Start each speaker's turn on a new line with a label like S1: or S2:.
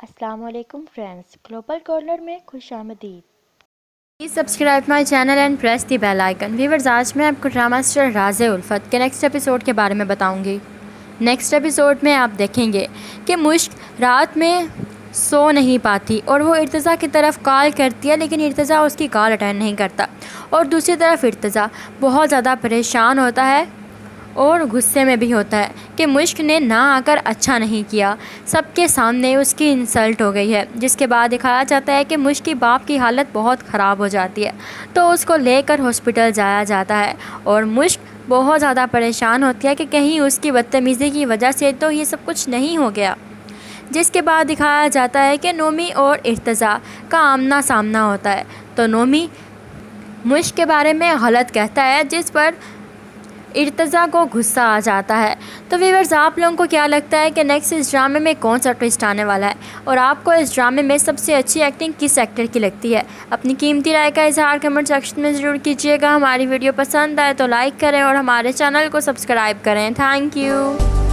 S1: वालेकुम friends global corner में खुश आमदीद।
S2: Please subscribe my channel and press the bell icon viewers आज मैं आपको ड्रामा स्टार राज उल्फत के नेक्स्ट एपिसोड के बारे में बताऊँगी। नेक्स्ट एपिसोड में आप देखेंगे कि मुश्क रात में सो नहीं पाती और वो इर्तज़ा की तरफ़ कॉल करती है, लेकिन इर्तज़ा उसकी कॉल अटेंड नहीं करता। और दूसरी तरफ़ इर्तज़ा बहुत ज़्यादा परेशान होता है। और गुस्से में भी होता है कि मुश्क ने ना आकर अच्छा नहीं किया। सबके सामने उसकी इंसल्ट हो गई है, जिसके बाद दिखाया जाता है कि मुश्क की बाप की हालत बहुत ख़राब हो जाती है तो उसको लेकर हॉस्पिटल जाया जाता है और मुश्क बहुत ज़्यादा परेशान होती है कि कहीं उसकी बदतमीज़ी की वजह से तो ये सब कुछ नहीं हो गया। जिसके बाद दिखाया जाता है कि नोमी और इर्तज़ा का आमना सामना होता है तो नोमी मुश्क के बारे में गलत कहता है, जिस पर इर्तज़ा को गुस्सा आ जाता है। तो वीवर्स आप लोगों को क्या लगता है कि नेक्स्ट इस ड्रामे में कौन सा ट्विस्ट आने वाला है? और आपको इस ड्रामे में सबसे अच्छी एक्टिंग किस एक्टर की लगती है? अपनी कीमती राय का इजहार कमेंट सेक्शन में ज़रूर कीजिएगा। हमारी वीडियो पसंद आए तो लाइक करें और हमारे चैनल को सब्सक्राइब करें। Thank you